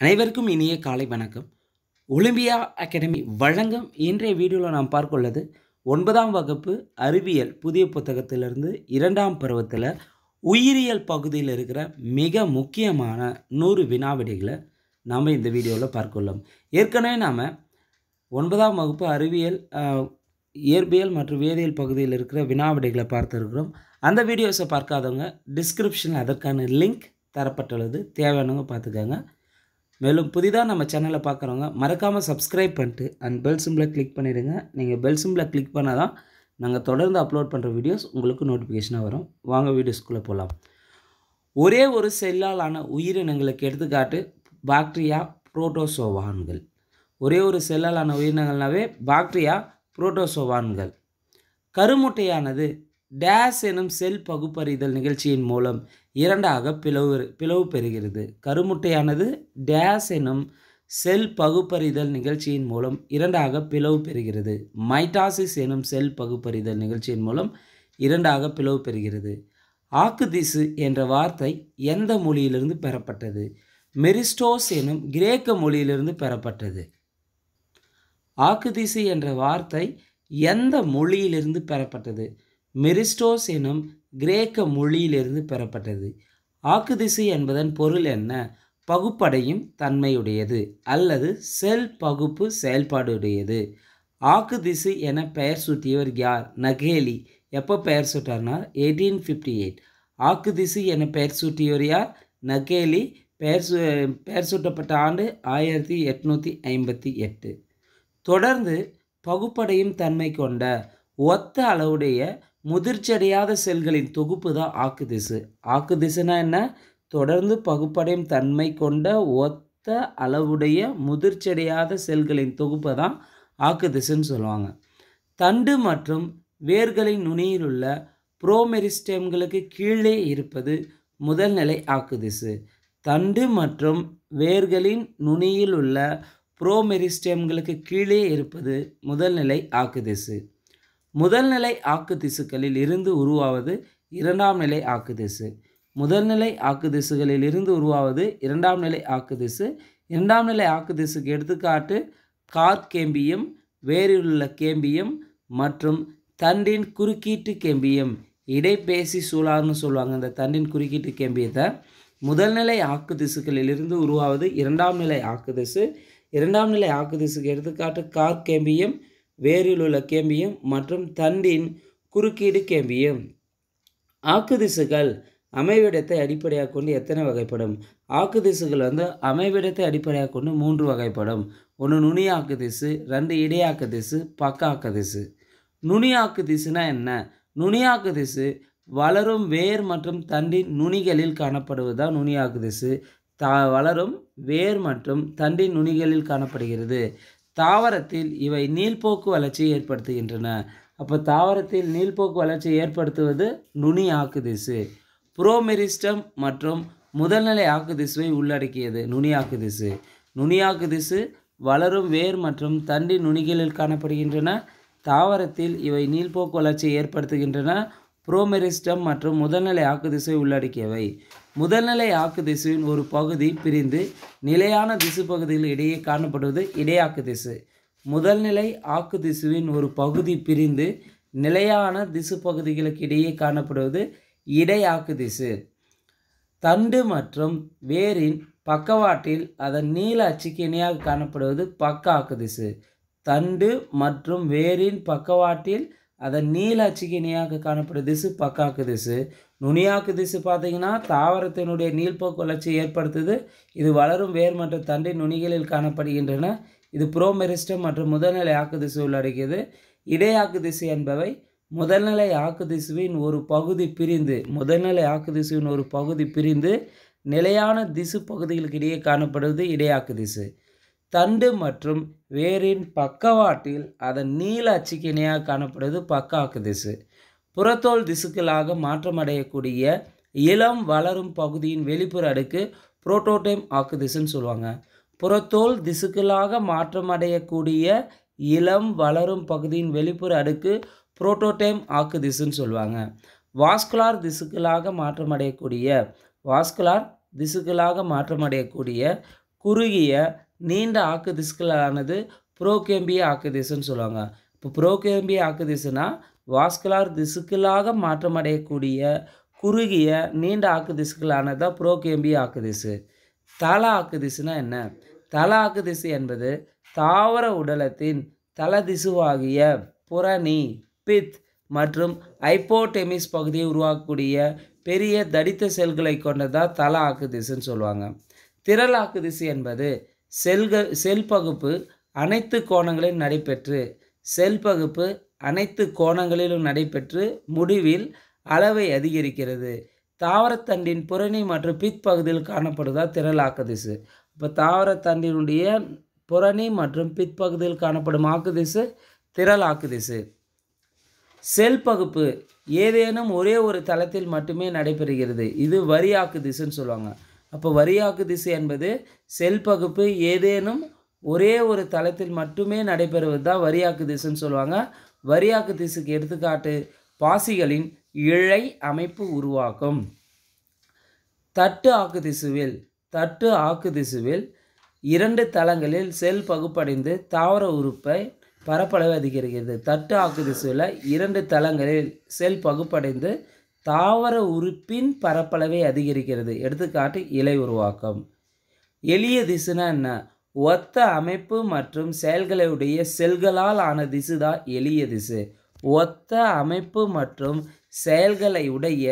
அனைவருக்கும் இனிய காலை வணக்கம். ஒலிம்பியா அகாடமி வழங்கும் இன்றைய வீடியோவில் நாம் பார்க்க உள்ளது ஒன்பதாம் வகுப்பு அறிவியல் புதிய புத்தகத்திலிருந்து இரண்டாம் பருவத்தில் உயிரியல் பகுதியில் இருக்கிற மிக முக்கியமான நூறு வினாவிடைகளை நாம் இந்த வீடியோவில் பார்க்கொள்ளோம். ஏற்கனவே நாம் ஒன்பதாம் வகுப்பு அறிவியல் இயற்பியல் மற்றும் வேதியியல் பகுதியில் இருக்கிற வினாவிடைகளை பார்த்துருக்கிறோம். அந்த வீடியோஸை பார்க்காதவங்க டிஸ்கிரிப்ஷனில் அதற்கான லிங்க் தரப்பட்டுள்ளது. தேவையானவங்க பார்த்துக்கோங்க. மேலும் புதிதாக நம்ம சேனலை பார்க்குறவங்க மறக்காமல் சப்ஸ்கிரைப் பண்ணிட்டு அண்ட் பெல் சிம்பிளை கிளிக் பண்ணிவிடுங்க நீங்கள் பெல் சிம்பிளை கிளிக் பண்ணால் தான் நாங்கள் தொடர்ந்து அப்லோட் பண்ணுற வீடியோஸ் உங்களுக்கு நோட்டிஃபிகேஷனாக வரும். வாங்க வீடியோஸ்குள்ளே போகலாம் ஒரே ஒரு செல்லாலான உயிரினங்களுக்கு எடுத்துக்காட்டு பாக்டீரியா புரோட்டோசோவான்கள் ஒரே ஒரு செல்லாலான உயிரினங்கள்னாவே பாக்டீரியா புரோட்டோசோவான்கள் கருமுட்டையானது டேஸ் எனும் செல் பகுப்பறிதல் நிகழ்ச்சியின் மூலம் இரண்டாக பிளவு பிளவு பெறுகிறது. கருமுட்டையானது டேஸ் எனும் செல் பகுப்பறிதல் நிகழ்ச்சியின் மூலம் இரண்டாக பிளவு பெறுகிறது. மைட்டாசிஸ் எனும் செல் பகுப்பறிதல் நிகழ்ச்சியின் மூலம் இரண்டாக பிளவு பெறுகிறது. ஆக்குதிசு என்ற வார்த்தை எந்த மொழியிலிருந்து பெறப்பட்டது? மெரிஸ்டோஸ் எனும் கிரேக்க மொழியிலிருந்து பெறப்பட்டது. ஆக்குதிசு என்ற வார்த்தை எந்த மொழியிலிருந்து பெறப்பட்டது? மெரிஸ்டோஸ் எனும் கிரேக்க மொழியிலிருந்து பெறப்பட்டது. ஆக்குதிசு என்பதன் பொருள் என்ன? பகுப்படையும் தன்மையுடையது அல்லது செல் பகுப்பு செயல்பாடுடையது. ஆக்குதிசு என பெயர் சூட்டியவர் யார்? நகேலி. எப்போ பெயர் சூட்டார்னா? Eighteen fifty eight. ஆக்குதிசு என பெயர் சூட்டியவர் யார்? நகேலி. பெயர் சு பெயர் சூட்டப்பட்ட ஆண்டு ஆயிரத்தி எட்நூற்றி ஐம்பத்தி எட்டு. தொடர்ந்து பகுப்படையும் தன்மை கொண்ட ஒத்த அளவுடைய முதிர்ச்சியடையாத செல்களின் தொகுப்பு தான் ஆக்குதிசு. ஆக்குதிசுனா என்ன? தொடர்ந்து பகுப்படையும் தன்மை கொண்ட ஒத்த அளவுடைய முதிர்ச்சியடையாத செல்களின் தொகுப்பை தான் ஆக்குதிசுன்னு சொல்லுவாங்க. தண்டு மற்றும் வேர்களின் நுனியில் உள்ள புரோமெரிஸ்டெம்களுக்கு கீழே இருப்பது முதல் நிலை ஆக்குதிசு. தண்டு மற்றும் வேர்களின் நுனியில் உள்ள புரோமெரிஸ்டெம்களுக்கு கீழே இருப்பது முதல் நிலை ஆக்குதிசு. முதல் நிலை ஆக்குதிசுக்களில் இருந்து உருவாவது இரண்டாம் நிலை ஆக்குதிசு முதல் நிலை ஆக்குதிசுகளில் இருந்து உருவாவது இரண்டாம் நிலை ஆக்குதிசு இரண்டாம் நிலை ஆக்குதிசுக்கு எடுத்துக்காட்டு கார்கேம்பியம் வேரிலுள்ள கேம்பியம் மற்றும் தண்டின் குறுக்கீட்டு கேம்பியம். இடைப்பேசி சூழார்னு சொல்லுவாங்க இந்த தண்டின் குறுக்கீட்டு கேம்பியத்தை. முதல் நிலை ஆக்குதிசுகளில் இருந்து உருவாவது இரண்டாம் நிலை ஆக்குதிசு இரண்டாம் நிலை ஆக்குதிசுக்கு எடுத்துக்காட்டு கார்கேம்பியம் வேரில் உள்ள கேம்பியம் மற்றும் தண்டின் குறுக்கீடு கேம்பியம். ஆக்குதிசுகள் அமைவிடத்தை அடிப்படையாக கொண்டு எத்தனை வகைப்படும்? ஆக்குதிசுகள் வந்து அமைவிடத்தை அடிப்படையாக கொண்டு மூன்று வகைப்படும். ஒன்று நுனியாக்கு திசு ரெண்டு இடையாக்கு திசு பக்காக்கு திசு நுனியாக்கு திசுனா என்ன? நுனியாக்கு திசு வளரும் வேர் மற்றும் தண்டின் நுனிகளில் காணப்படுவது தான் நுனியாக்கு திசு தா வளரும் வேர் மற்றும் தண்டின் நுனிகளில் காணப்படுகிறது. தாவரத்தில் இவை நீள்போக்கு வளர்ச்சியை ஏற்படுத்துகின்றன. அப்போ தாவரத்தில் நீள்போக்கு வளர்ச்சியை ஏற்படுத்துவது நுனி ஆக்குதிசு. புரோமெரிஸ்டம் மற்றும் முதல்நிலை ஆக்குதிசுவை உள்ளடக்கியது நுனி ஆக்குதிசு. நுனி ஆக்குதிசு வளரும் வேர் மற்றும் தண்டின் நுனிகளில் காணப்படுகின்றன. தாவரத்தில் இவை நீள்போக்கு வளர்ச்சியை ஏற்படுத்துகின்றன. புரோமெரிஸ்டம் மற்றும் முதல்நிலை ஆக்குதிசை உள்ளடக்கியவை. முதல்நிலை ஆக்குதிசுவின் ஒரு பகுதி பிரிந்து நிலையான திசு பகுதிகள் இடையே காணப்படுவது இடையாக்கு திசு முதல்நிலை ஆக்குதிசுவின் ஒரு பகுதி பிரிந்து நிலையான திசு பகுதிகளுக்கு இடையே காணப்படுவது இடையாக்கு திசு தண்டு மற்றும் வேரின் பக்கவாட்டில் அதன் நீல அச்சுக்கு இணையாக காணப்படுவது பக்க ஆக்குதிசு தண்டு மற்றும் வேரின் பக்கவாட்டில் அதன் நீல அச்சுக்கு இணையாக காணப்படும் திசு பக்காக்கு திசு. நுனியாக்கு திசு பார்த்தீங்கன்னா தாவரத்தினுடைய நீள்போக்கு வளர்ச்சி ஏற்படுத்துது. இது வளரும் வேர் மற்றும் தண்டை நுனிகளில் காணப்படுகின்றன. இது புரோமெரிஸ்டம் மற்றும் முதல்நிலை ஆக்கு திசு உள்ளடக்கியது. இடையாக்கு திசு என்பவை முதல்நிலை ஆக்கு திசுவின் ஒரு பகுதி பிரிந்து முதல்நிலை ஆக்கு திசுவின் ஒரு பகுதி பிரிந்து நிலையான திசு பகுதிகளுக்கு இடையே காணப்படுவது இடையாக்கு திசு. தண்டு மற்றும் வேரின் பக்கவாட்டில் அதன் நீல அச்சுக்கு இணையாக காணப்படுவது பக்காக்கு திசு. புறத்தோல் திசுக்களாக மாற்றமடையக்கூடிய இளம் வளரும் பகுதியின் வெளிப்புற அடுக்கு புரோட்டோடைம் ஆக்குதிசுன்னு சொல்லுவாங்க. புறத்தோல் திசுக்களாக மாற்றமடையக்கூடிய இளம் வளரும் பகுதியின் வெளிப்புற அடுக்கு புரோட்டோடைம் ஆக்குதிசுன்னு சொல்லுவாங்க. வாஸ்குலார் திசுக்களாக மாற்றமடையக்கூடிய வாஸ்குலார் திசுக்களாக மாற்றமடையக்கூடிய குறுகிய நீண்ட ஆக்கு திசுக்களானது புரோகேம்பிய ஆக்கு திசுன்னு சொல்லுவாங்க. இப்போ புரோகேம்பிய ஆக்கு திசுனா வாஸ்குலார் திசுக்களாக மாற்றமடையக்கூடிய குறுகிய நீண்ட ஆக்கு திசுக்களானது தான் புரோகேம்பிய ஆக்கு திசு தல ஆக்கு திசுனா என்ன? தல ஆக்கு திசு என்பது தாவர உடலத்தின் தல திசுவாகிய புரணி பித் மற்றும் ஐப்போடெமிஸ் பகுதியை உருவாக்கக்கூடிய பெரிய தடித்த செல்களை கொண்டதாக தல ஆக்கு திசுன்னு சொல்லுவாங்க. திரளாக்கு திசை என்பது செல்கள் செல் பகுப்பு அனைத்து கோணங்களிலும் நடைபெற்று செல் பகுப்பு அனைத்து கோணங்களிலும் நடைபெற்று முடிவில் அளவை அதிகரிக்கிறது. தாவரத்தண்டின் புறணி மற்றும் பித் பகுதியில் காணப்படுவதா திரளாக்கு திசு. இப்போ தாவரத்தண்டினுடைய புறணி மற்றும் பித் பகுதியில் காணப்படும் ஆக்கு திசு திரளாக்கு திசு. செல் பகுப்பு ஏதேனும் ஒரே ஒரு தளத்தில் மட்டுமே நடைபெறுகிறது. இது வரியாக்கு திசுன்னு சொல்லுவாங்க. அப்போ வரியாக்கு திசை என்பது செல் பகுப்பு ஏதேனும் ஒரே ஒரு தளத்தில் மட்டுமே நடைபெறுவது தான் வரியாக்கு திசைன்னு சொல்லுவாங்க. வரியாக்கு திசுக்கு எடுத்துக்காட்டு பாசிகளின் இழை அமைப்பு உருவாக்கும். தட்டு ஆக்கு திசுவில் தட்டு ஆக்கு திசுவில் இரண்டு தளங்களில் செல் பகுப்படைந்து தாவர உறுப்பை பரப்பளவு அதிகரிக்கிறது. தட்டு ஆக்கு திசுவில் இரண்டு தளங்களில் செல் பகுப்படைந்து தாவர உறுப்பின் பரப்பளவை அதிகரிக்கிறது. எடுத்துக்காட்டு இலை உருவாக்கம். எளிய திசுனா என்ன? ஒத்த அமைப்பு மற்றும் செயல்களுடைய செல்களால் ஆன திசு தான் எளிய திசு. ஒத்த அமைப்பு மற்றும் செயல்களை உடைய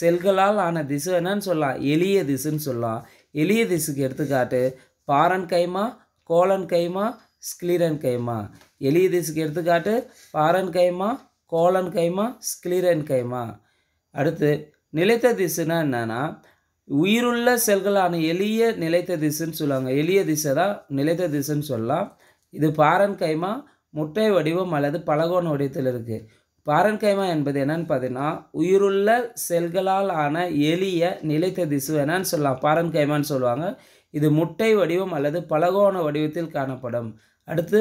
செல்களால் ஆன திசு என்னன்னு சொல்லலாம். எளிய திசுன்னு சொல்லலாம். எளிய திசுக்கு எடுத்துக்காட்டு parenchyma collenchyma sclerenchyma எளிய திசுக்கு எடுத்துக்காட்டு parenchyma collenchyma sclerenchyma அடுத்து நிலைத்த திசுனா என்னென்னா உயிருள்ள செல்களான எளிய நிலைத்த திசுன்னு சொல்லுவாங்க. எளிய திசை தான் நிலைத்த திசுன்னு சொல்லலாம். இது பாரன் கைமா முட்டை வடிவம் அல்லது பலகோண வடிவத்தில் இருக்குது பாரன் கைமா என்பது என்னன்னு பார்த்தீங்கன்னா உயிருள்ள செல்களால் ஆன எளிய நிலைத்த திசு என்னன்னு சொல்லலாம். பாரன் கைமான்னு சொல்லுவாங்க. இது முட்டை வடிவம் அல்லது பலகோண வடிவத்தில் காணப்படும். அடுத்து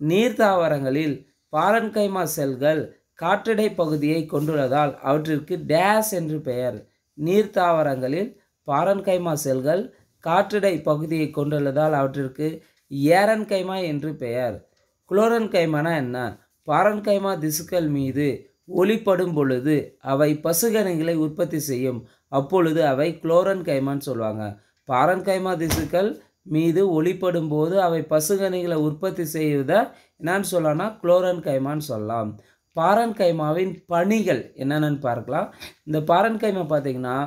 நீர்த்தாவரங்களில் பாரன்கைமா செல்கள் காற்றடை பகுதியை கொண்டுள்ளதால் அவற்றிற்கு டேஸ் என்று பெயர். நீர்த்தாவரங்களில் பாரன்கைமா செல்கள் காற்றடை பகுதியை கொண்டுள்ளதால் அவற்றிற்கு ஏரன்கைமா என்று பெயர். குளோரன்கைமானா என்ன? பாரன்கைமா திசுக்கள் மீது ஒளிப்படும் பொழுது அவை பசுகணிகளை உற்பத்தி செய்யும். அப்பொழுது அவை குளோரன் கைமான்னு சொல்லுவாங்க பாரன்கைமா திசுக்கள் மீது ஒளிப்படும் போது அவை பசுகணிகளை உற்பத்தி செய்வதை என்னன்னு சொல்லலாம்னா குளோரன் கைமான்னு சொல்லலாம். பாரன்கைமாவின் பணிகள் என்னென்னு பார்க்கலாம். இந்த பாரன்கைமா பார்த்திங்கன்னா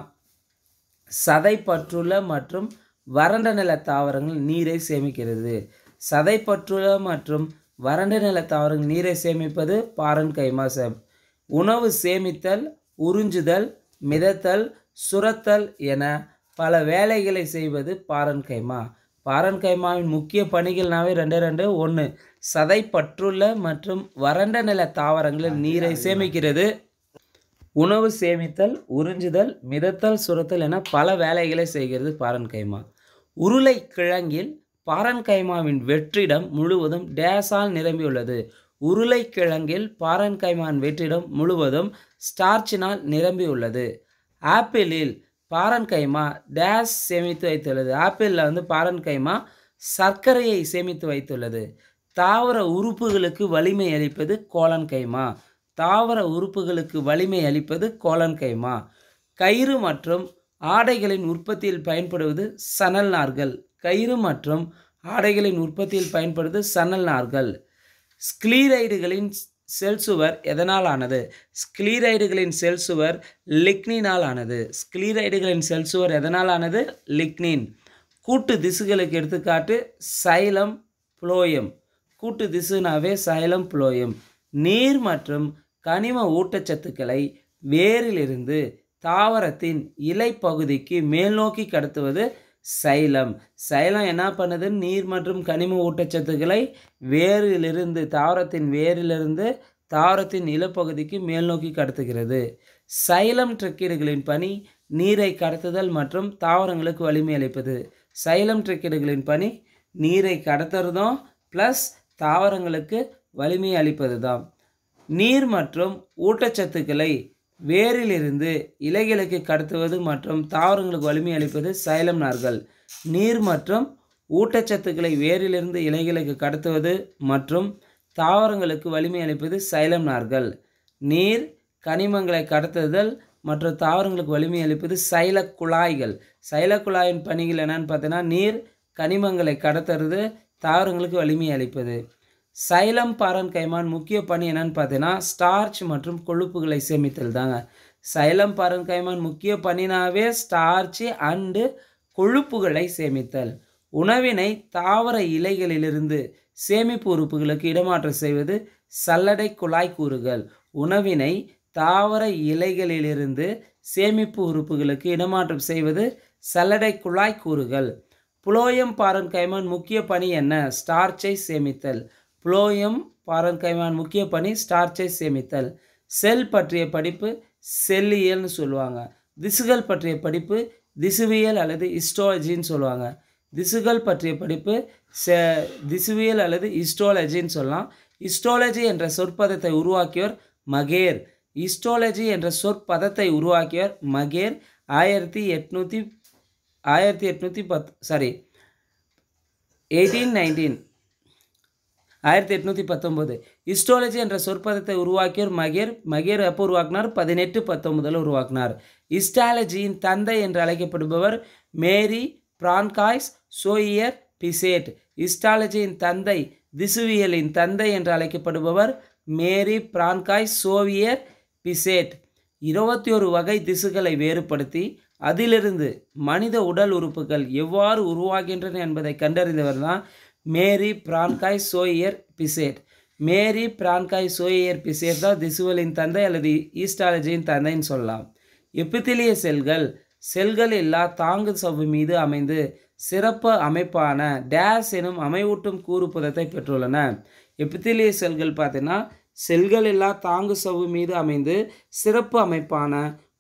சதைப்பற்றுள்ள மற்றும் வறண்ட நில தாவரங்கள் நீரை சேமிக்கிறது. சதைப்பற்றுள்ள மற்றும் வறண்ட நில தாவரங்கள் நீரை சேமிப்பது பாரன்கைமா கைமா உணவு சேமித்தல் உறிஞ்சுதல் மிதத்தல் சுரத்தல் என பல வேலைகளை செய்வது பாரன்கைமா. பாரன்கைமாவின் முக்கிய பணிகள்னாவே ரெண்டு ரெண்டு. ஒன்று சதைப்பற்றுள்ள மற்றும் வறண்ட நில தாவரங்களில் நீரை சேமிக்கிறது. உணவு சேமித்தல் உறிஞ்சுதல் மிதத்தல் சுரத்தல் என பல வேலைகளை செய்கிறது பாரன் கைமா உருளை கிழங்கில் பாரன் கைமாவின் வெற்றிடம் முழுவதும் டேஸால் நிரம்பியுள்ளது. உருளை கிழங்கில் பாரன் கைமாவின் வெற்றிடம் முழுவதும் ஸ்டார்ச்சினால் நிரம்பியுள்ளது. ஆப்பிளில் பாரன் கைமா டேஸ் சேமித்து வைத்துள்ளது. ஆப்பிளில் வந்து பாரன் கைமா சர்க்கரையை சேமித்து வைத்துள்ளது. தாவர உறுப்புகளுக்கு வலிமை அளிப்பது கோலன் கைமா. தாவர உறுப்புகளுக்கு வலிமை அளிப்பது கோலன் கைமா. கயிறு மற்றும் ஆடைகளின் உற்பத்தியில் பயன்படுவது சணல் நார்கள். கயிறு மற்றும் ஆடைகளின் உற்பத்தியில் பயன்படுவது சணல் நார்கள். ஸ்க்ளீரைடுகளின் செல் சுவர் எதனால் ஆனது? ஸ்க்ளீரைடுகளின் செல் சுவர் லிக்னினால் ஆனது. ஸ்க்ளீரைடுகளின் செல் சுவர் எதனால் ஆனது? லிக்னின். கூட்டு திசுகளுக்கு எடுத்துக்காட்டு சைலம் புளோயம். கூட்டு திசுனாவே சைலம் புளோயம் நீர் மற்றும் கனிம ஊட்டச்சத்துக்களை வேரிலிருந்து தாவரத்தின் இலை பகுதிக்கு மேல் நோக்கி கடத்துவது சைலம். சைலம் என்ன பண்ணுது? நீர் மற்றும் கனிம ஊட்டச்சத்துக்களை வேரிலிருந்து தாவரத்தின் வேரிலிருந்து தாவரத்தின் இலப்பகுதிக்கு மேல் நோக்கி கடத்துகிறது. சைலம் ட்ரெக்கீடுகளின் பணி நீரை கடத்துதல் மற்றும் தாவரங்களுக்கு வலிமை அளிப்பது. சைலம் ட்ரெக்கீடுகளின் பணி நீரை கடத்துறதும் ப்ளஸ் தாவரங்களுக்கு வலிமை அளிப்பது தான் நீர் மற்றும் ஊட்டச்சத்துக்களை வேரிலிருந்து இலைகளுக்கு கடத்துவது மற்றும் தாவரங்களுக்கு வலிமை அளிப்பது சைலம் நார்கள். நீர் மற்றும் ஊட்டச்சத்துக்களை வேரிலிருந்து இலைகளுக்கு கடத்துவது மற்றும் தாவரங்களுக்கு வலிமை அளிப்பது சைலம் நார்கள். நீர் கனிமங்களை கடத்துதல் மற்றும் தாவரங்களுக்கு வலிமை அளிப்பது சைல குழாய்கள் சைல குழாயின் பணிகள் என்னன்னு பார்த்தீங்கன்னா நீர் கனிமங்களை கடத்துறது தாவரங்களுக்கு வலிமை அளிப்பது. சைலம் பாரன் கைமான் முக்கிய பணி என்னன்னு பார்த்தீங்கன்னா ஸ்டார்ச் மற்றும் கொழுப்புகளை சேமித்தல் தாங்க சைலம் பாரன் கைமான் முக்கிய பணினாவே ஸ்டார்ச்சு அண்டு கொழுப்புகளை சேமித்தல். உணவினை தாவர இலைகளிலிருந்து சேமிப்பு உறுப்புகளுக்கு இடமாற்றம் செய்வது சல்லடை குழாய் கூறுகள். உணவினை தாவர இலைகளிலிருந்து சேமிப்பு உறுப்புகளுக்கு இடமாற்றம் செய்வது சல்லடை குழாய் கூறுகள். புளோயம் பாரன்கைமான் முக்கிய பணி என்ன? ஸ்டார்ச்சை சேமித்தல். புளோயம் பாரன்கைமான் முக்கிய பணி ஸ்டார்ச்சை சேமித்தல். செல் பற்றிய படிப்பு செல்லியல்னு சொல்லுவாங்க. திசுகள் பற்றிய படிப்பு திசுவியல் அல்லது ஹிஸ்டாலஜின்னு சொல்லுவாங்க. திசுகள் பற்றிய படிப்பு செ திசுவியல் அல்லது ஹிஸ்டாலஜின்னு சொல்லலாம். ஹிஸ்டாலஜி என்ற சொற்பதத்தை உருவாக்கியோர் மகேர். ஹிஸ்டாலஜி என்ற சொற்பதத்தை உருவாக்கியவர் மகேர். ஆயிரத்தி எட்நூற்றி ஆயிரத்தி எட்நூற்றி பத் சாரி எயிட்டீன் நைன்டீன் ஆயிரத்தி எட்நூற்றி பத்தொம்போது. ஹிஸ்டாலஜி என்ற சொற்பதத்தை உருவாக்கியோர் மகேர். மகேர் எப்போ உருவாக்கினார்? பதினெட்டு பத்தொன்பதில் உருவாக்கினார். ஹிஸ்டாலஜியின் தந்தை என்று அழைக்கப்படுபவர் மேரி பிரான்காய்ஸ் சோயியர் பிசேட். ஹிஸ்டாலஜியின் தந்தை திசுவியலின் தந்தை என்று அழைக்கப்படுபவர் மேரி பிரான்காய் சோவியர் பிசேட். இருபத்தி ஒரு வகை திசுகளை வேறுபடுத்தி அதிலிருந்து மனித உடல் உறுப்புகள் எவ்வாறு உருவாகின்றன என்பதை கண்டறிந்தவர் தான் மேரி பிரான்காய் சோயியர் பிசேட். மேரி பிரான்காய் சோயியர் பிசேட் தான் திசுவலின் தந்தை அல்லது ஈஸ்டாலஜியின் தந்தைன்னு சொல்லலாம். எப்பித்திலிய செல்கள் செல்கள் இல்லா தாங்கு சவ்வு மீது அமைந்து சிறப்பு அமைப்பான டேஸ் எனும் அமைவூட்டும் கூறு புதத்தை பெற்றுள்ளன. எப்பித்திலிய செல்கள் பார்த்தீங்கன்னா செல்கள் இல்லா தாங்கு சவ்வு மீது அமைந்து சிறப்பு அமைப்பான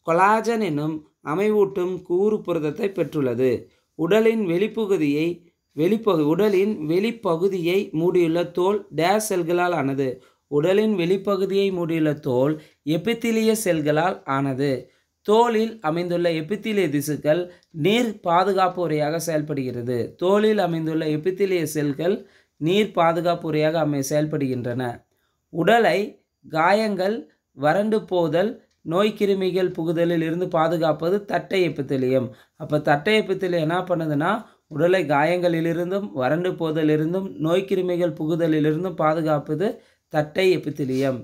கொலாஜன் என்னும் அமைவூட்டும் கூறு புரதத்தை பெற்றுள்ளது. உடலின் வெளிப்பகுதியை வெளிப்பகு உடலின் வெளிப்பகுதியை மூடியுள்ள தோல் டேஸ் செல்களால் ஆனது. உடலின் வெளிப்பகுதியை மூடியுள்ள தோல் எபித்திலிய செல்களால் ஆனது. தோலில் அமைந்துள்ள எபித்திலிய திசுக்கள் நீர் பாதுகாப்பு உரையாக செயல்படுகிறது. தோலில் அமைந்துள்ள எபித்திலிய செல்கள் நீர் பாதுகாப்பு உரையாக அமை செயல்படுகின்றன. உடலை காயங்கள் வறண்டு போதல் நோய்க்கிருமிகள் புகுதலில் இருந்து பாதுகாப்பது தட்டை எப்பித்திலியம் அப்போ தட்டை எப்பித்திலியம் என்ன பண்ணுதுன்னா உடலை காயங்களிலிருந்தும் வறண்டு போதலிருந்தும் நோய்க்கிருமிகள் புகுதலிலிருந்தும் பாதுகாப்பது தட்டை எப்பித்திலியம்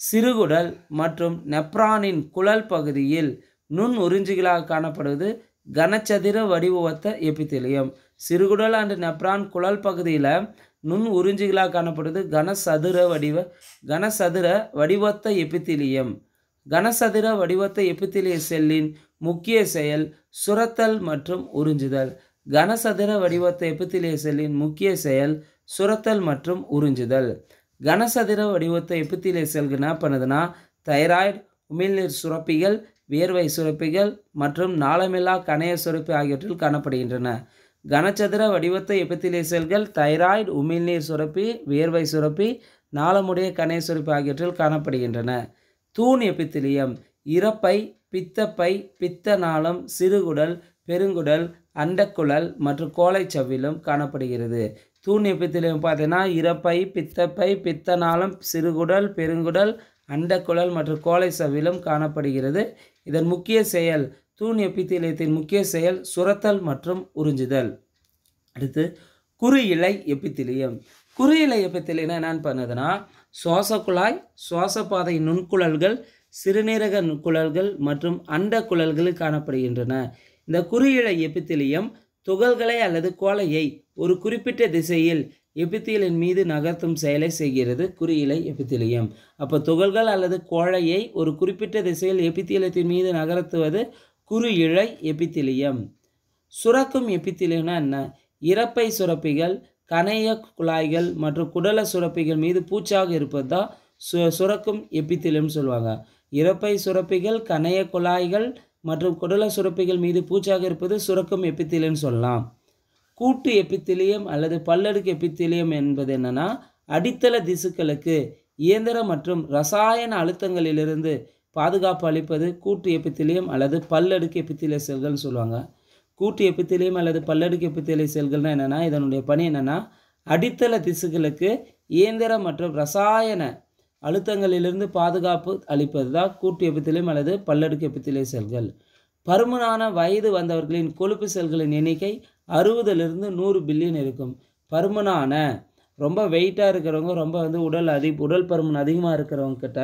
சிறுகுடல் மற்றும் நெப்ரானின் குழல் பகுதியில் நுண் உறிஞ்சிகளாக காணப்படுவது கனச்சதிர வடிவத்த எப்பித்திலியம். சிறுகுடல் அண்டு நெப்ரான் குழல் பகுதியில் நுண் உறிஞ்சிகளாக காணப்படுவது கனசதுர வடிவ கனசதுர வடிவத்த எப்பித்திலியம். கனசதுர வடிவத்தை எபித்திலிய செல்லின் முக்கிய செயல் சுரத்தல் மற்றும் உறிஞ்சுதல். கனசதுர வடிவத்த எபித்திலிய செல்லின் முக்கிய செயல் சுரத்தல் மற்றும் உறிஞ்சுதல். கனசதுர வடிவத்த எபித்திலிய செல்கள் என்ன பண்ணுதுன்னா தைராய்டு உமிழ்நீர் சுரப்பிகள் வியர்வை சுரப்பிகள் மற்றும் நாளமில்லா கணைய சுரப்பி ஆகியவற்றில் காணப்படுகின்றன. கனச்சதுர வடிவத்த எபித்திலிய செல்கள் தைராய்டு உமிழ்நீர் சுரப்பி வியர்வை சுரப்பி நாளமுடைய கணைய சுரப்பி ஆகியவற்றில் காணப்படுகின்றன. தூண் எபித்திலியம் இறப்பை பித்தப்பை பித்த நாளம் சிறுகுடல் பெருங்குடல் அண்டக்குழல் மற்றும் கோழைச்சவ்விலும் காணப்படுகிறது. தூண் எபித்திலியம் பார்த்தீங்கன்னா இறப்பை பித்தப்பை பித்த நாளம் சிறுகுடல் பெருங்குடல் அண்டக்குழல் மற்றும் கோழை சவ்விலும் காணப்படுகிறது. இதன் முக்கிய செயல் தூண் எப்பித்திலியத்தின் முக்கிய செயல் சுரத்தல் மற்றும் உறிஞ்சுதல். அடுத்து குறு இலை எப்பித்திலியம் குறு இலை எப்பித்திலியம் என்னன்னு பண்ணுதுன்னா சுவாச குழாய் சுவாசப்பாதை நுண்குழல்கள் சிறுநீரக குழல்கள் மற்றும் அண்ட குழல்களில் காணப்படுகின்றன. இந்த குறு எபித்திலியம் துகள்களை அல்லது கோலையை ஒரு குறிப்பிட்ட திசையில் எபித்தியலின் மீது நகர்த்தும் செயலை செய்கிறது குறியிலை எபித்திலியம். அப்போ துகள்கள் அல்லது கோழையை ஒரு குறிப்பிட்ட திசையில் எபித்தியலத்தின் மீது நகர்த்துவது குறு இழை எபித்திலியம். சுரக்கும் எபித்திலியம்னா என்ன? இறப்பை சுரப்பிகள் கணைய குழாய்கள் மற்றும் குடல சுரப்பிகள் மீது பூச்சாக இருப்பது? தான் சு சுரக்கும் எபித்திலியம் சொல்லுவாங்க இறப்பை சுரப்பிகள் கணைய குழாய்கள் மற்றும் குடல சுரப்பிகள் மீது பூச்சாக இருப்பது சுரக்கும் எபித்திலியம் சொல்லலாம். கூட்டு எபித்திலியம் அல்லது பல்லடுக்கு எபித்திலியம் என்பது என்னென்னா அடித்தள திசுக்களுக்கு இயந்திர மற்றும் ரசாயன அழுத்தங்களிலிருந்து பாதுகாப்பு அளிப்பது கூட்டு எபித்திலியம் அல்லது பல்லடுக்கு எபித்திலிய செல்கள்னு சொல்லுவாங்க கூட்டு எப்பித்திலியம் அல்லது பல்லடுக்கு எப்பித்திலிய செல்கள்னால் என்னென்னா இதனுடைய பணி என்னென்னா அடித்தள திசுக்களுக்கு இயந்திர மற்றும் ரசாயன அழுத்தங்களிலிருந்து பாதுகாப்பு அளிப்பது தான் கூட்டு எப்பித்திலியம் அல்லது பல்லடுக்கு எப்பித்திலிய செல்கள். பருமனான வயது வந்தவர்களின் கொழுப்பு செல்களின் எண்ணிக்கை அறுபதுலேருந்து நூறு பில்லியன் இருக்கும். பருமனான ரொம்ப வெயிட்டாக இருக்கிறவங்க ரொம்ப வந்து உடல் அதி உடல் பருமன் அதிகமாக இருக்கிறவங்க கிட்ட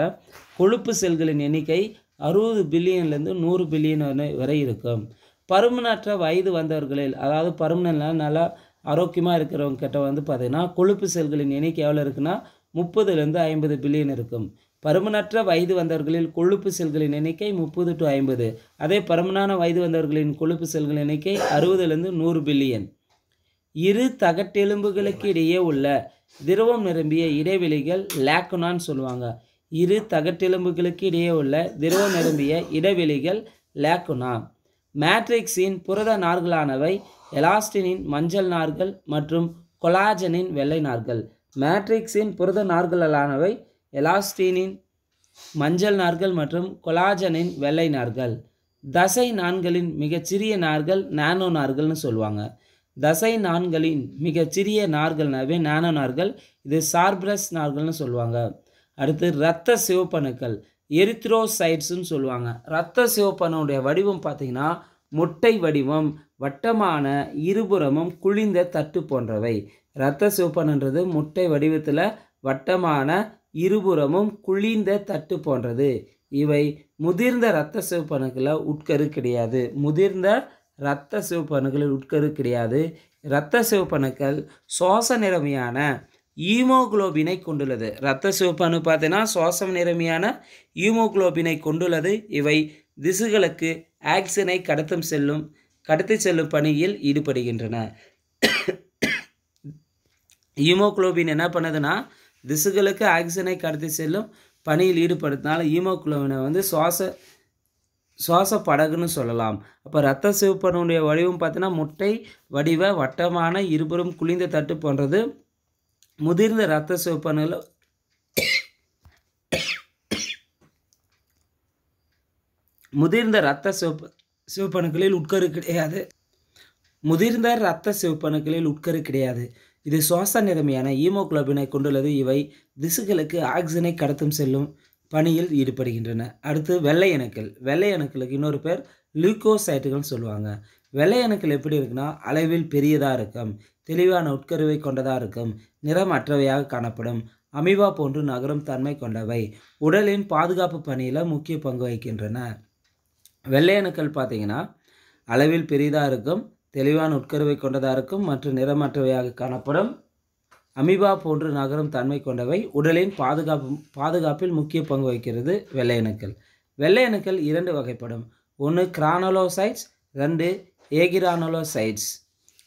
கொழுப்பு செல்களின் எண்ணிக்கை அறுபது பில்லியன்லேருந்து நூறு பில்லியன் வரை இருக்கும். பருமனற்ற வயது வந்தவர்களில் அதாவது பருமனால் நல்லா ஆரோக்கியமாக இருக்கிறவங்க கிட்ட வந்து பார்த்திங்கன்னா கொழுப்பு செல்களின் எண்ணிக்கை எவ்வளோ இருக்குன்னா முப்பதுலேருந்து ஐம்பது பில்லியன் இருக்கும். பருமனற்ற வயது வந்தவர்களில் கொழுப்பு செல்களின் எண்ணிக்கை முப்பது டு ஐம்பது. அதே பருமனான வயது வந்தவர்களின் கொழுப்பு செல்களின் எண்ணிக்கை அறுபதுலேருந்து நூறு பில்லியன். இரு தகட்டெலும்புகளுக்கு இடையே உள்ள திரவம் நிரம்பிய இடைவெளிகள் லேக்குனான்னு சொல்லுவாங்க. இரு தகட்டெலும்புகளுக்கு இடையே உள்ள திரவம் நிரம்பிய இடைவெளிகள் லேக்குனா மேட்ரிக்ஸின் புரத நார்களானவை எலாஸ்டினின் மஞ்சள் நார்கள் மற்றும் கொலாஜனின் வெள்ளை நார்கள். மேட்ரிக்ஸின் புரத நார்களானவை எலாஸ்டினின் மஞ்சள் நார்கள் மற்றும் கொலாஜனின் வெள்ளை நார்கள். தசை நான்களின் மிகச்சிறிய நார்கள் நானோ நார்கள்னு சொல்லுவாங்க. தசை நான்களின் மிகச்சிறிய நார்கள்னாவே நானோ நார்கள் இது சார்பிரஸ் நார்கள்னு சொல்லுவாங்க. அடுத்து இரத்த சிவப்பணுக்கள் எரித்ரோசைட்ஸுன்னு சொல்லுவாங்க. இரத்த சிவப்பணுடைய வடிவம் பார்த்திங்கன்னா முட்டை வடிவம் வட்டமான இருபுறமும் குழிந்த தட்டு போன்றவை. இரத்த சிவப்பணுன்றது முட்டை வடிவத்தில் வட்டமான இருபுறமும் குழிந்த தட்டு போன்றது. இவை முதிர்ந்த இரத்த சிவப்பணுக்களில் உட்கரு கிடையாது. முதிர்ந்த இரத்த சிவப்பணுக்களில் உட்கரு கிடையாது. இரத்த சிவப்பணுக்கள் சுவாச நிறமையான ஈமோகுளோபினை கொண்டுள்ளது. இரத்த சிவப்பணு பார்த்தீங்கன்னா சுவாசம் நிறமையான ஈமோகுளோபினை கொண்டுள்ளது. இவை திசுகளுக்கு ஆக்சினை கடத்தும் செல்லும் கடத்தி செல்லும் பணியில் ஈடுபடுகின்றன. ஈமோகுளோபின் என்ன பண்ணுதுன்னா திசுகளுக்கு ஆக்சிஜனை கடத்தி செல்லும் பணியில் ஈடுபடுத்தினால ஈமோகுளோபினை வந்து சுவாச சுவாச படகுன்னு சொல்லலாம். அப்போ ரத்த சிவப்பனுடைய வடிவம் பார்த்தீங்கன்னா முட்டை வடிவ வட்டமான இருபுறம் குளிந்த தட்டு போன்றது. முதிர்ந்த இரத்த சிவப்பணுல முதிர்ந்த இரத்த சிவப்பு சிவப்பணுக்களில் உட்கரு கிடையாது. முதிர்ந்த இரத்த சிவப்பணுக்களில் உட்கரு கிடையாது. இது சுவாச நிறமையான ஈமோகுளோபினை கொண்டுள்ளது. இவை திசுகளுக்கு ஆக்சிஜனை கடத்தும் செல்லும் பணியில் ஈடுபடுகின்றன. அடுத்து வெள்ளை அணுக்கள். வெள்ளை அணுக்களுக்கு இன்னொரு பேர் லியூகோசைட்டுகள்னு சொல்லுவாங்க. வெள்ளையணுக்கள் எப்படி இருக்குன்னா அளவில் பெரியதாக இருக்கும் தெளிவான உட்கருவை கொண்டதாக இருக்கும் நிறம் அற்றவையாக காணப்படும் அமீபா போன்று நகரும் தன்மை கொண்டவை. உடலின் பாதுகாப்பு பணியில் முக்கிய பங்கு வகிக்கின்றன. வெள்ளையணுக்கள் பார்த்தீங்கன்னா அளவில் பெரிதாக இருக்கும் தெளிவான உட்கருவை கொண்டதாக இருக்கும் மற்றும் நிறமற்றவையாக காணப்படும் அமீபா போன்று நகரும் தன்மை கொண்டவை. உடலின் பாதுகாப்பு பாதுகாப்பில் முக்கிய பங்கு வகிக்கிறது வெள்ளையணுக்கள். வெள்ளையணுக்கள் இரண்டு வகைப்படும். ஒன்று கிரானோலோசைட்ஸ் ரெண்டு ஏகிரானோலோசைட்ஸ்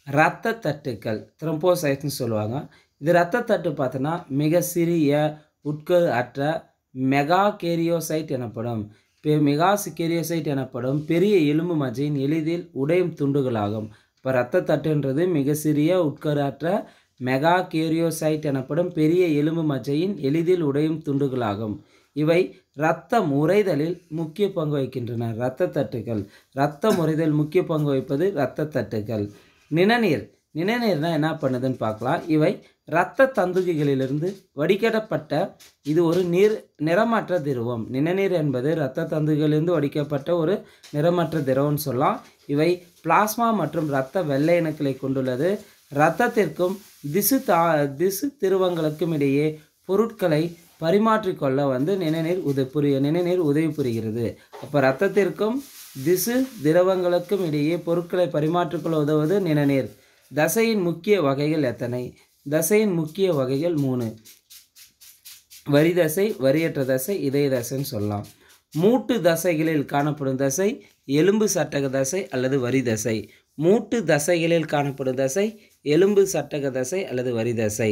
இரத்த தட்டுக்கள் த்ரம்போசைட்ஸ்னு சொல்லுவாங்க. இது இரத்த தட்டு பார்த்தோன்னா மிக சிறிய உட்கரு அற்ற மெகா கேரியோசைட் எனப்படும். பெ- மெகா கேரியோசைட் எனப்படும் பெரிய எலும்பு மஜ்ஜையின் எளிதில் உடையும் துண்டுகளாகும். இப்போ இரத்த தட்டுன்றது மிக சிறிய உட்கரு மெகா கேரியோசைட் எனப்படும் பெரிய எலும்பு மஜ்ஜையின் எளிதில் உடையும் துண்டுகளாகும். இவை இரத்தம் உறைதலில் முக்கிய பங்கு வகிக்கின்றன. இரத்த தட்டுகள் இரத்தம் உறைதல் முக்கிய பங்கு வகிப்பது இரத்த தட்டுகள் நிணநீர். நிணநீர்னால் என்ன பண்ணுதுன்னு பார்க்கலாம். இவை இரத்த தந்துகிகளிலிருந்து வடிகட்டப்பட்ட இது ஒரு நீர் நிறமற்ற திரவம். நிணநீர் என்பது இரத்த தந்துகளிலிருந்து வடிக்கப்பட்ட ஒரு நிறமற்ற திரவம்னு சொல்லலாம். இவை பிளாஸ்மா மற்றும் இரத்த வெள்ளை அணுக்களை கொண்டுள்ளது. இரத்தத்திற்கும் திசு தா திசு திருவங்களுக்கும் இடையே பொருட்களை பரிமாற்றிக்கொள்ள வந்து நிணநீர் உதவி புரிய நிணநீர் உதவி புரிகிறது. அப்போ ரத்தத்திற்கும் திசு திரவங்களுக்கும் இடையே பொருட்களை பரிமாற்றிக்கொள்ள உதவுவது நிணநீர் தசையின் முக்கிய வகைகள் எத்தனை? தசையின் முக்கிய வகைகள் மூணு. வரி தசை வரியற்ற தசை இதய தசைன்னு சொல்லலாம். மூட்டு தசைகளில் காணப்படும் தசை எலும்பு சட்டக தசை அல்லது வரி தசை. மூட்டு தசைகளில் காணப்படும் தசை எலும்பு சட்டக தசை அல்லது வரி தசை.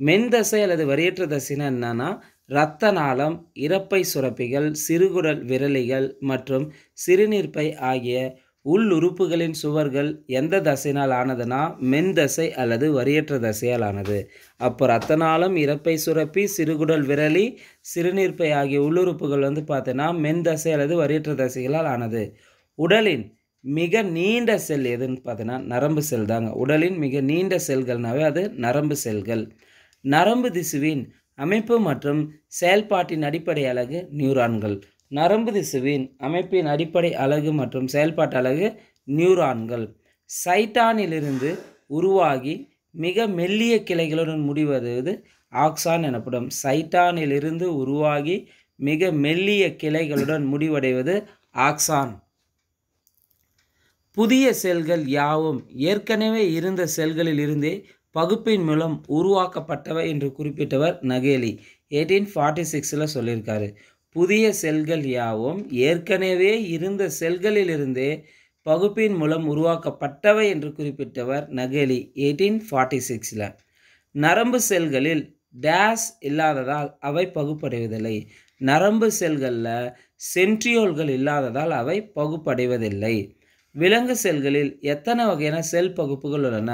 மென்தசை அல்லது வரியற்ற தசைனா என்னன்னா இரத்த நாளம் இறப்பை சுரப்பிகள் சிறுகுடல் விரலிகள் மற்றும் சிறுநீர்ப்பை ஆகிய உள் உறுப்புகளின் சுவர்கள் எந்த தசையினால் ஆனதுன்னா மென் தசை அல்லது வரியற்ற தசையால் ஆனது. அப்போ ரத்த நாளம் இறப்பை சுரப்பி சிறுகுடல் விரலி சிறுநீர்ப்பை ஆகிய உள்ளுறுப்புகள் வந்து பார்த்தோன்னா மென் தசை அல்லது வரியற்ற தசைகளால் ஆனது. உடலின் மிக நீண்ட செல் எதுன்னு பார்த்தோன்னா நரம்பு செல் தாங்க. உடலின் மிக நீண்ட செல்கள்னாவே அது நரம்பு செல்கள். நரம்பு திசுவின் அமைப்பு மற்றும் செயல்பாட்டின் அடிப்படை அலகு நியூரான்கள். நரம்பு திசுவின் அமைப்பின் அடிப்படை அலகு மற்றும் செயல்பாட்டு அலகு நியூரான்கள். சைட்டானிலிருந்து உருவாகி மிக மெல்லிய கிளைகளுடன் முடிவது ஆக்சான் எனப்படும். சைட்டானிலிருந்து உருவாகி மிக மெல்லிய கிளைகளுடன் முடிவடைவது ஆக்சான் புதிய செல்கள் யாவும் ஏற்கனவே இருந்த செல்களில் இருந்தே பகுப்பின் மூலம் உருவாக்கப்பட்டவை என்று குறிப்பிட்டவர் நகேலி. எயிட்டீன் ஃபார்ட்டி சிக்ஸில் சொல்லியிருக்காரு. புதிய செல்கள் யாவும் ஏற்கனவே இருந்த செல்களிலிருந்தே பகுப்பின் மூலம் உருவாக்கப்பட்டவை என்று குறிப்பிட்டவர் நகேலி எயிட்டீன் ஃபார்ட்டி சிக்ஸில் நரம்பு செல்களில் டேஸ் இல்லாததால் அவை பகுப்படைவதில்லை. நரம்பு செல்களில் சென்ட்ரியோல்கள் இல்லாததால் அவை பகுப்படைவதில்லை. விலங்கு செல்களில் எத்தனை வகையான செல் பகுப்புகள் உள்ளன?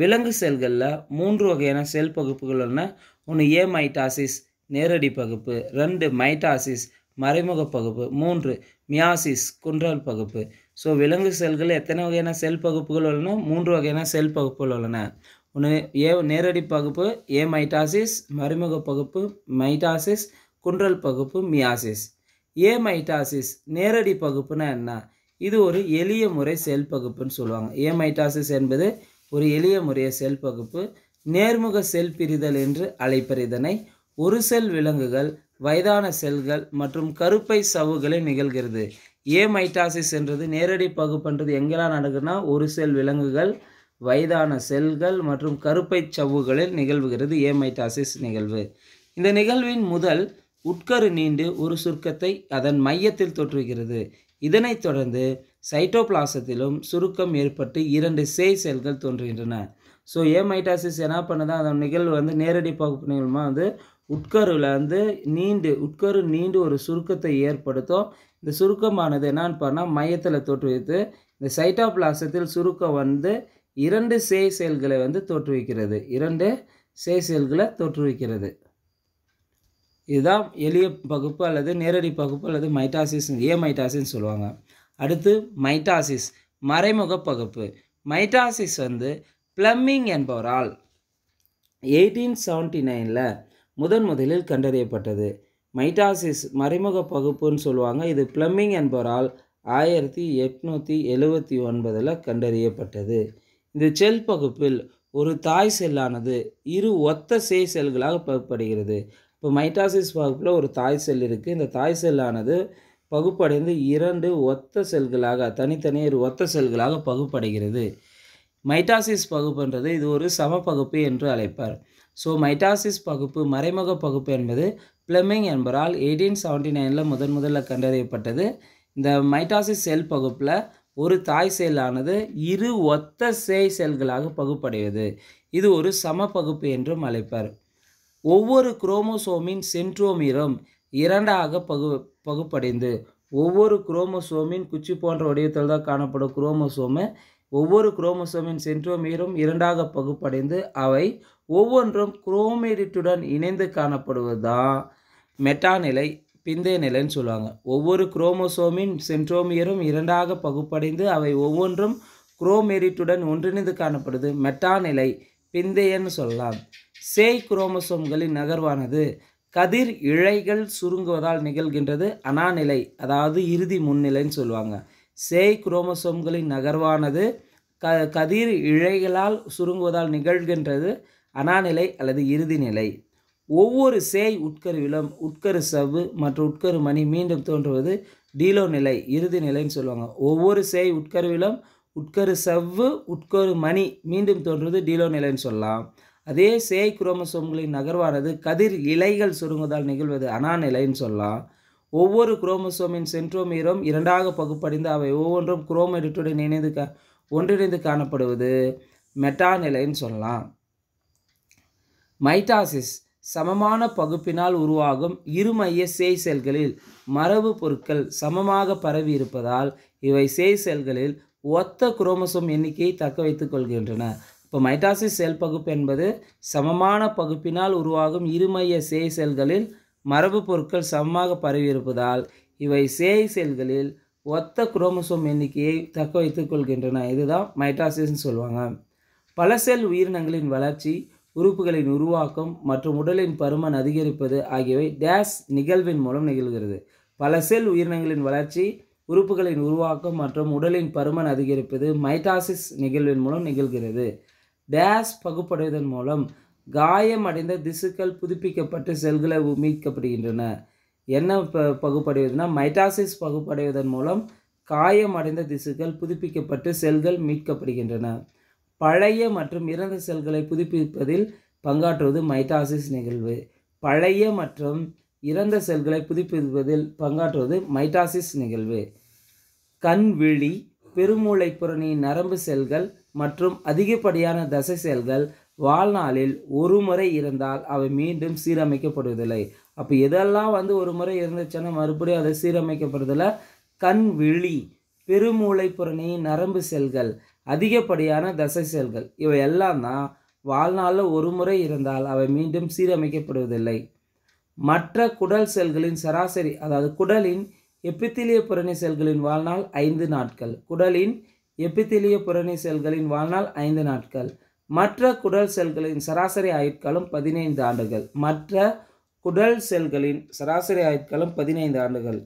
விலங்கு செல்களில் மூன்று வகையான செல் பகுப்புகள் உள்ளன. ஒன்று ஏ மைட்டாசிஸ் நேரடி பகுப்பு. ரெண்டு மைட்டாசிஸ் மறைமுக பகுப்பு. மூன்று மியாசிஸ் குன்றல் பகுப்பு. ஸோ விலங்கு செல்கள் எத்தனை வகையான செல் பகுப்புகள் உள்ளன மூன்று வகையான செல் பகுப்புகள் உள்ளன. ஒன்று ஏ நேரடி பகுப்பு ஏ மைட்டாசிஸ் மறைமுக பகுப்பு மைட்டாசிஸ் குன்றல் பகுப்பு மியாசிஸ் ஏ மைட்டாசிஸ் நேரடி பகுப்புனா என்ன? இது ஒரு எளிய முறை செல் பகுப்புன்னு சொல்லுவாங்க. ஏ மைட்டாசிஸ் என்பது ஒரு எளிய முறைய செல் பகுப்பு நேர்முக செல் பிரிதல் என்று அழைப்பர் இதனை ஒரு செல் விலங்குகள் வயதான செல்கள் மற்றும் கருப்பை சவ்வுகளில் நிகழ்கிறது. ஏ மைட்டாசிஸ் என்றது நேரடி பகுப்புன்றது எங்கெல்லாம் நடக்குதுன்னா ஒரு செல் விலங்குகள் வயதான செல்கள் மற்றும் கருப்பை சவ்வுகளில் நிகழ்வுகிறது ஏ மைட்டாசிஸ் நிகழ்வு. இந்த நிகழ்வின் முதல் உட்கரு நீண்டு ஒரு சுருக்கத்தை அதன் மையத்தில் தோற்றுகிறது இதனைத் தொடர்ந்து சைட்டோபிளாசத்திலும் சுருக்கம் ஏற்பட்டு இரண்டு சேய் செல்கள் தோன்றுகின்றன. ஸோ ஏமைட்டாசிஸ் என்ன பண்ணுதா அதன் நிகழ்வு வந்து நேரடி பகுப்பு நிகழ்வுமா வந்து உட்கருவில் வந்து நீண்டு உட்கரு நீண்டு ஒரு சுருக்கத்தை ஏற்படுத்தும். இந்த சுருக்கமானது என்னன்னு பண்ணால் மையத்தில் தோற்றுவித்து இந்த சைட்டோபிளாசத்தில் சுருக்கம் வந்து இரண்டு சேய் செயல்களை வந்து தோற்றுவிக்கிறது. இரண்டு சேய் செல்களை தோற்றுவிக்கிறது. இதுதான் எளிய பகுப்பு அல்லது நேரடி பகுப்பு அல்லது மைட்டாசிஸ் ஏ மைட்டாசின்னு சொல்லுவாங்க. அடுத்து மைட்டாசிஸ் மறைமுக பகுப்பு. மைட்டாசிஸ் வந்து பிளம்மிங் என்பவரால் எயிட்டீன் செவன்ட்டி நைனில் முதன் முதலில் கண்டறியப்பட்டது. மைட்டாசிஸ் மறைமுக பகுப்புன்னு சொல்லுவாங்க. இது பிளம்மிங் என்பவரால் ஆயிரத்தி எட்நூற்றி எழுவத்தி ஒன்பதில் கண்டறியப்பட்டது. இந்த செல் பகுப்பில் ஒரு தாய் செல்லானது இரு ஒத்த சே செல்களாக பகுப்படுகிறது இப்போ மைட்டாசிஸ் வகுப்பில் ஒரு தாய் செல் இருக்குது இந்த தாய் செல்லானது பகுப்படைந்து இரண்டு ஒத்த செல்களாக தனித்தனியே ஒரு ஒத்த செல்களாக பகுப்படைகிறது. மைட்டாசிஸ் பகுப்புன்றது இது ஒரு சம பகுப்பு என்று அழைப்பார். ஸோ மைட்டாசிஸ் பகுப்பு மறைமுக பகுப்பு என்பது பிளமிங் என்பவரால் எயிட்டீன் செவன்டி நைனில் முதன் முதல்ல கண்டறியப்பட்டது. இந்த மைட்டாசிஸ் செல் பகுப்பில் ஒரு தாய் செல்லானது இரு ஒத்த சேய் செல்களாக பகுப்படைவது. இது ஒரு சம பகுப்பு என்றும் அழைப்பார். ஒவ்வொரு குரோமோசோமின் சென்ட்ரோமீரும் இரண்டாக பகு பகுப்படைந்து. ஒவ்வொரு குரோமோசோமின் குச்சி போன்ற வடிவத்தில் தான் காணப்படும் குரோமோசோமு. ஒவ்வொரு குரோமோசோமின் சென்ட்ரோமீரும் இரண்டாக பகுப்படைந்து அவை ஒவ்வொன்றும் குரோமேடிட்டுடன் இணைந்து காணப்படுவது தான் மெட்டாநிலை பிந்தைய நிலைன்னு சொல்லுவாங்க. ஒவ்வொரு குரோமோசோமின் சென்ட்ரோமியரும் இரண்டாக பகுப்படைந்து அவை ஒவ்வொன்றும் குரோமெரிட்டுடன் ஒன்றிணைந்து காணப்படுது. மெட்டாநிலை பிந்தையன்னு சொல்லலாம். சேய் குரோமோசோம்களின் நகர்வானது. கதிர் இழைகள் சுருங்குவதால் நிகழ்கின்றது அனாநிலை அதாவது இறுதி முன்னிலைன்னு சொல்லுவாங்க. சேய் குரோமசோம்களின் நகர்வானது க கதிர் இழைகளால் சுருங்குவதால் நிகழ்கின்றது அனாநிலை அல்லது இறுதி நிலை. ஒவ்வொரு சேய் உட்கருவிலும் உட்கரு சவ்வு மற்றும் உட்கரு மணி மீண்டும் தோன்றுவது டீலோ நிலை இறுதி நிலைன்னு சொல்லுவாங்க. ஒவ்வொரு சேய் உட்கருவிலும் உட்கரு சவ்வு உட்கரு மணி மீண்டும் தோன்றுவது டீலோ நிலைன்னு சொல்லலாம். அதே சேய் குரோமசோம்களின் நகர்வானது கதிர் இலைகள் சுருங்குவதால் நிகழ்வது அனாநிலைன்னு சொல்லலாம். ஒவ்வொரு குரோமசோமின் சென்ட்ரோமீரும் இரண்டாக பகுப்படைந்து அவை ஒவ்வொன்றும் குரோமெடிட்டுடன் இணைந்து கா ஒன்றிணைந்து காணப்படுவது மெட்டாநிலைன்னு சொல்லலாம். மைட்டாசிஸ் சமமான பகுப்பினால் உருவாகும் இருமைய சேய் செல்களில் மரபு பொருட்கள் சமமாக பரவி இருப்பதால் இவை சேய் செல்களில் ஒத்த குரோமசோம் எண்ணிக்கையை தக்க வைத்துக் கொள்கின்றன. இப்போ மைட்டாசிஸ் செல் பகுப்பு என்பது சமமான பகுப்பினால் உருவாகும் இருமைய சேய் செல்களில் மரபு பொருட்கள் சமமாக பரவியிருப்பதால் இவை சேய் செல்களில் ஒத்த குரோமசோம் எண்ணிக்கையை தக்க வைத்துக் கொள்கின்றன. இதுதான் மைட்டாசிஸ்ன்னு சொல்லுவாங்க. பல செல் உயிரினங்களின் வளர்ச்சி உறுப்புகளின் உருவாக்கம் மற்றும் உடலின் பருமன் அதிகரிப்பது ஆகியவை டேஸ் நிகழ்வின் மூலம் நிகழ்கிறது. பல செல் உயிரினங்களின் வளர்ச்சி உறுப்புகளின் உருவாக்கம் மற்றும் உடலின் பருமன் அதிகரிப்பது மைட்டாசிஸ் நிகழ்வின் மூலம் நிகழ்கிறது. டேஸ் பகுப்படைவதன் மூலம் காயமடைந்த திசுக்கள் புதுப்பிக்கப்பட்டு செல்களை மீட்கப்படுகின்றன. என்ன ப பகுப்படைவதுனா மைட்டாசிஸ் பகுப்படைவதன் மூலம் காயமடைந்த திசுக்கள் புதுப்பிக்கப்பட்டு செல்கள் மீட்கப்படுகின்றன. பழைய மற்றும் இறந்த செல்களை புதுப்பிப்பதில் பங்காற்றுவது மைட்டாசிஸ் நிகழ்வு. பழைய மற்றும் இறந்த செல்களை புதுப்பிப்பதில் பங்காற்றுவது மைட்டாசிஸ் நிகழ்வு. கண் விழி பெருமூளை புறணி நரம்பு செல்கள் மற்றும் அதிகப்படியான தசை செல்கள் வாழ்நாளில் ஒரு முறை இருந்தால் அவை மீண்டும் சீரமைக்கப்படுவதில்லை. அப்போ எதெல்லாம் வந்து ஒரு முறை இருந்துச்சுன்னா மறுபடியும் அதை சீரமைக்கப்படுவதில்லை. கண் விழி பெருமூளை புறணி நரம்பு செல்கள் அதிகப்படியான தசை செல்கள் இவை எல்லாம் தான் வாழ்நாளில் ஒரு முறை இருந்தால் அவை மீண்டும் சீரமைக்கப்படுவதில்லை. மற்ற குடல் செல்களின் சராசரி அதாவது குடலின் எப்பித்திலிய புறணி செல்களின் வாழ்நாள் ஐந்து நாட்கள். குடலின் எபித்திலிய புறணி செல்களின் வாழ்நாள் ஐந்து நாட்கள். மற்ற குடல் செல்களின் சராசரி ஆயுட்காலம் பதினைந்து ஆண்டுகள். மற்ற குடல் செல்களின் சராசரி ஆயுட்காலம் பதினைந்து ஆண்டுகள்.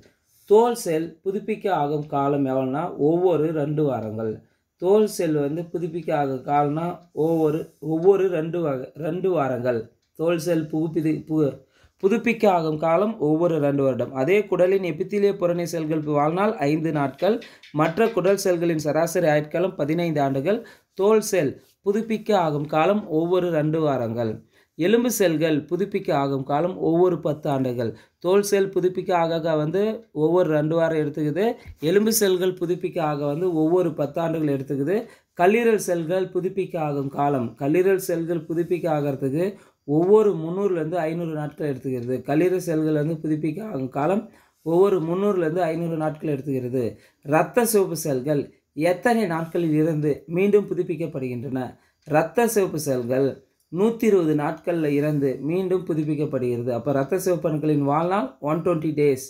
தோல் செல் புதுப்பிக்க ஆகும் காலம் எவ்வளோனா ஒவ்வொரு ரெண்டு வாரங்கள். தோல் செல் வந்து புதுப்பிக்க ஆகும் காலம்னா ஒவ்வொரு ஒவ்வொரு ரெண்டு வார ரெண்டு வாரங்கள். தோல் செல் புதுப்பிது பு புதுப்பிக்க ஆகும் காலம் ஒவ்வொரு ரெண்டு வருடம். அதே குடலின் எபித்திலிய புறணி செல்கள் வாழ்நாள் ஐந்து நாட்கள். மற்ற குடல் செல்களின் சராசரி ஆயுட்காலம் பதினைந்து ஆண்டுகள். தோல் செல் புதுப்பிக்க ஆகும் காலம் ஒவ்வொரு ரெண்டு வாரங்கள். எலும்பு செல்கள் புதுப்பிக்க ஆகும் காலம் ஒவ்வொரு பத்து ஆண்டுகள். தோல் செல் புதுப்பிக்க ஆக ஆக வந்து ஒவ்வொரு ரெண்டு வாரம் எடுத்துக்குது. எலும்பு செல்கள் புதுப்பிக்க ஆக வந்து ஒவ்வொரு பத்தாண்டுகள் எடுத்துக்குது. கல்லீரல் செல்கள் புதுப்பிக்க ஆகும் காலம். கல்லீரல் செல்கள் புதுப்பிக்க ஆகிறதுக்கு ஒவ்வொரு முந்நூறுலேருந்து ஐநூறு நாட்கள் எடுத்துக்கிறது. கல்லீர செல்கள் வந்து புதுப்பிக்க ஆகும் காலம் ஒவ்வொரு முந்நூறுலேருந்து ஐநூறு நாட்கள் எடுத்துக்கிறது. இரத்த சிவப்பு செல்கள் எத்தனை நாட்களில் இருந்து மீண்டும் புதுப்பிக்கப்படுகின்றன? இரத்த சிவப்பு செல்கள் நூற்றி இருபது நாட்களில் இறந்து மீண்டும் புதுப்பிக்கப்படுகிறது. அப்போ இரத்த சிவப்பணுக்களின் வாழ்நாள் one twenty days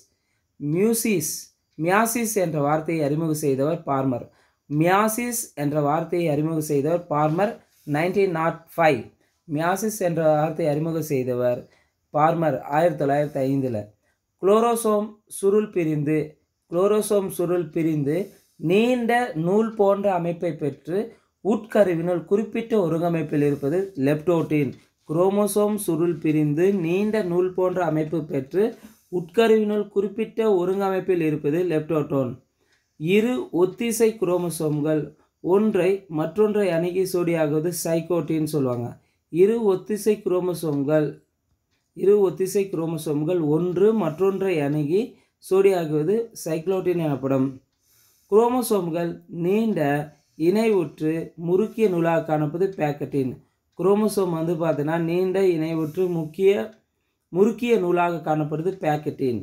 meiosis meiosis என்ற வார்த்தையை அறிமுகம் செய்தவர் பார்மர். மியாசிஸ் என்ற வார்த்தையை அறிமுகம் செய்தவர் Farmer nineteen naught five meiosis என்ற வார்த்தை அறிமுகம் செய்தவர் பார்மர் ஆயிரத்தி தொள்ளாயிரத்தி ஐந்தில். குளோரோசோம் சுருள் பிரிந்து குளோரோசோம் சுருள் பிரிந்து நீண்ட நூல் போன்ற அமைப்பை பெற்று உட்கருவினுள் குறிப்பிட்ட ஒருங்கமைப்பில் இருப்பது லெப்டோட்டின். குரோமோசோம் சுருள் பிரிந்து நீண்ட நூல் போன்ற அமைப்பு பெற்று உட்கருவினுள் குறிப்பிட்ட ஒருங்கமைப்பில் இருப்பது லெப்டோட்டோன். இரு ஒத்திசை குரோமோசோம்கள் ஒன்றை மற்றொன்றை அணுகி சோடியாகுவது சைக்கோட்டின்னு சொல்லுவாங்க. இரு ஒத்திசை குரோமோசோம்கள் இரு ஒத்திசை குரோமோசோம்கள் ஒன்று மற்றொன்றை அணுகி சோடியாகுவது சைக்ளோட்டின் எனப்படும். குரோமோசோம்கள் நீண்ட இணைவுற்று முறுக்கிய நூலாக காணப்பது பேக்கட்டின். குரோமோசோம் வந்து பார்த்தீங்கன்னா நீண்ட இணைவுற்று முக்கிய முறுக்கிய நூலாக காணப்படுது பேக்கட்டின்.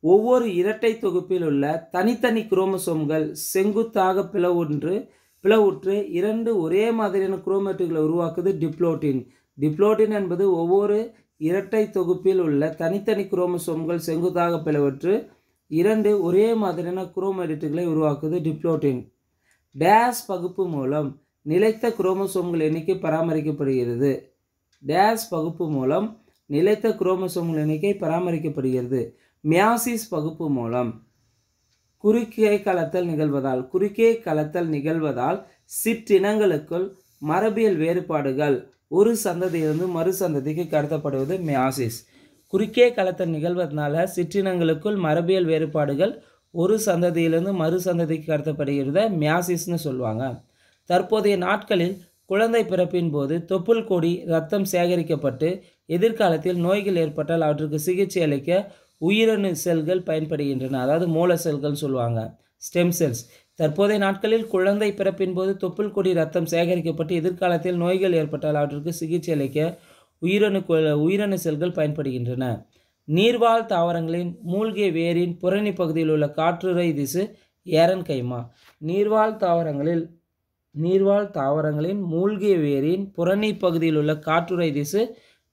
ஒவ்வொரு இரட்டை தொகுப்பில் உள்ள தனித்தனி குரோமோசோம்கள் செங்குத்தாக பிளவொன்று பிளவுற்று இரண்டு ஒரே மாதிரியான குரோமேட்டுகளை உருவாக்குது டிப்ளோட்டின். டிப்ளோட்டின் என்பது ஒவ்வொரு இரட்டை தொகுப்பில் உள்ள தனித்தனி குரோமசோம்கள் செங்குத்தாக பிளவுற்று இரண்டு ஒரே மாதிரியான குரோமேட்டுகளை உருவாக்குது டிப்ளோட்டின். டேஸ் பகுப்பு மூலம் நிலைத்த குரோமசோம்கள் எண்ணிக்கை பராமரிக்கப்படுகிறது. டேஸ் பகுப்பு மூலம் நிலைத்த குரோமசோம்கள் எண்ணிக்கை பராமரிக்கப்படுகிறது. மியாசிஸ் பகுப்பு மூலம். குறுக்கே கலத்தல் நிகழ்வதால் குறுக்கே கலத்தல் நிகழ்வதால் சிற்றினங்களுக்குள் மரபியல் வேறுபாடுகள் ஒரு சந்ததியிலிருந்து மறு சந்ததிக்கு கடத்தப்படுவது மியாசிஸ். குறுக்கே கலத்தல் நிகழ்வதனால சிற்றினங்களுக்குள் மரபியல் வேறுபாடுகள் ஒரு சந்ததியிலிருந்து மறு சந்ததிக்கு கடத்தப்படுகிறத மியாசிஸ்னு சொல்லுவாங்க. தற்போதைய நாட்களில் குழந்தை பிறப்பின் போது தொப்புள் கொடி ரத்தம் சேகரிக்கப்பட்டு எதிர்காலத்தில் நோய்கள் ஏற்பட்டால் அவற்றுக்கு சிகிச்சை அளிக்க உயிரணு செல்கள் பயன்படுகின்றன. அதாவது மூல செல்கள் சொல்லுவாங்க. Stem cells. தற்போதைய நாட்களில் குழந்தை பிறப்பின் போது தொப்புள் கொடி ரத்தம் சேகரிக்கப்பட்டு எதிர்காலத்தில் நோய்கள் ஏற்பட்டால் அவற்றிற்கு சிகிச்சை அளிக்க உயிரணு உயிரணு செல்கள் பயன்படுகின்றன. நீர்வாழ் தாவரங்களின் மூழ்கிய வேரின் புறணி பகுதியில் உள்ள காற்றுரை திசு ஏரன் கைமா நீர்வாழ் தாவரங்களில் நீர்வாழ் தாவரங்களின் மூழ்கிய வேரின் புறணி பகுதியில் உள்ள காற்றுரை திசு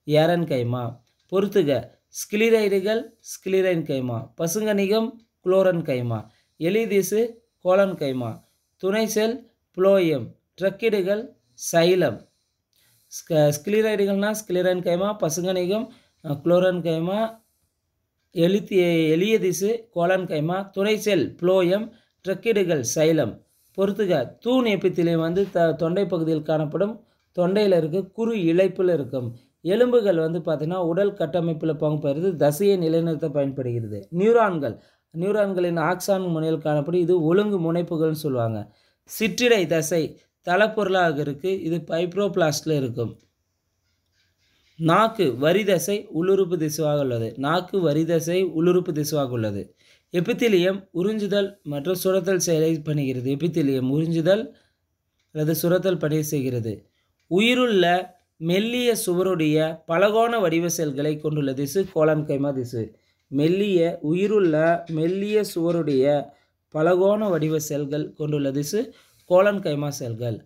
ஏரன் கைமா பொறுத்துக ஸ்கிலிரைடுகள் ஸ்கிலிரைன் கைமா பசுங்கனிகம் குளோரன் கைமா எலிதிசு கோலன் கைமா துணை செல் புளோயம். ட்ரக்கிடுகள் சைலம். ஸ்க ஸ்கிலிரைடுகள்னால் கைமா பசுங்கனிகம் குளோரன் கைமா எலித்தி எலியதிசு கோலன் கைமா துணை செல் புளோயம் ட்ரக்கிடுகள் சைலம். பொறுத்துக தூண் எப்பித்திலையும் வந்து த தொண்டை பகுதியில் காணப்படும் தொண்டையில் இருக்க குறு இழைப்பில் இருக்கும். எலும்புகள் வந்து பார்த்திங்கன்னா உடல் கட்டமைப்பில் பங்கு பெறுது தசையை நிலைநிறுத்த பயன்படுகிறது. நியூரான்கள் நியூரான்களின் ஆக்சான் முனையில் காணப்படும் இது ஒழுங்கு முனைப்புகள்னு சொல்லுவாங்க. சிற்றிடை தசை தலைப்பொருளாக இருக்குது இது பைப்ரோபிளாஸ்டில் இருக்கும். நாக்கு வரிதசை உள்ளுறுப்பு திசுவாக உள்ளது. நாக்கு வரிதசை உள்ளுறுப்பு திசுவாக உள்ளது. எபித்திலியம் உறிஞ்சுதல் மற்றும் சுரத்தல் செயலை பண்ணுகிறது எபித்திலியம் உறிஞ்சுதல் அல்லது சுரத்தல் பணி செய்கிறது. உயிருள்ள மெல்லிய சுவருடைய பலகோண வடிவ செல்களை கொண்டுள்ள திசு கோலன் கைமா திசு. மெல்லிய உயிருள்ள மெல்லிய சுவருடைய பலகோண வடிவ செல்கள் கொண்டுள்ள திசு கோலன் கைமா செல்கள்.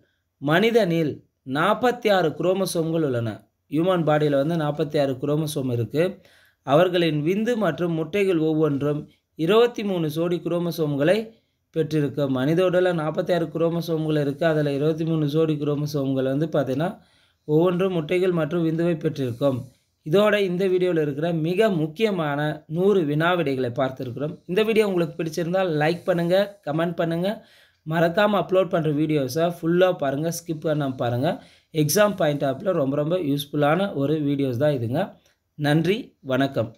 மனிதனில் நாற்பத்தி ஆறு குரோமசோம்கள் உள்ளன. ஹியூமன் பாடியில் வந்து நாற்பத்தி ஆறு குரோமசோம் இருக்குது அவர்களின் விந்து மற்றும் முட்டைகள் ஒவ்வொன்றும் இருபத்தி மூணு சோடி குரோமசோம்களை பெற்றிருக்கும் மனித உடலில் நாற்பத்தி ஆறு குரோமசோம்கள் இருக்குது அதில் இருபத்தி மூணு சோடி குரோமசோம்கள் வந்து பார்த்திங்கன்னா ஒவ்வொன்றும் முட்டைகள் மற்றும் விந்துவை பெற்றிருக்கும். இதோட இந்த வீடியோவில் இருக்கிற மிக முக்கியமான நூறு வினாவிடைகளை பார்த்துருக்குறோம். இந்த வீடியோ உங்களுக்கு பிடிச்சிருந்தால் லைக் பண்ணுங்கள் கமெண்ட் பண்ணுங்கள் மறக்காமல் அப்லோட் பண்ணுற வீடியோஸை ஃபுல்லாக பாருங்கள் ஸ்கிப் பண்ணாமல் பாருங்கள் எக்ஸாம் பாயிண்ட் ஆப்பில் ரொம்ப ரொம்ப யூஸ்ஃபுல்லான ஒரு வீடியோஸ் தான் இதுங்க. நன்றி வணக்கம்.